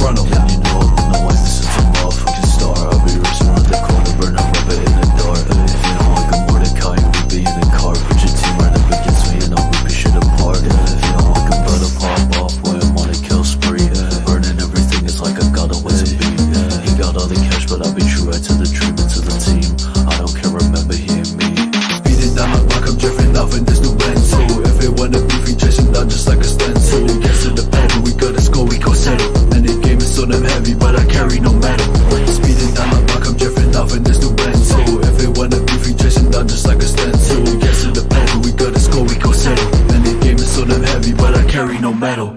frontal. heavy, but I carry no metal. Speeding down the block, I'm drifting off in this new Benz. So if they wanna beefy, chasing down just like a stencil. Yes, in the pedal, we got a score, we go settle. And the game is so damn heavy, but I carry no metal.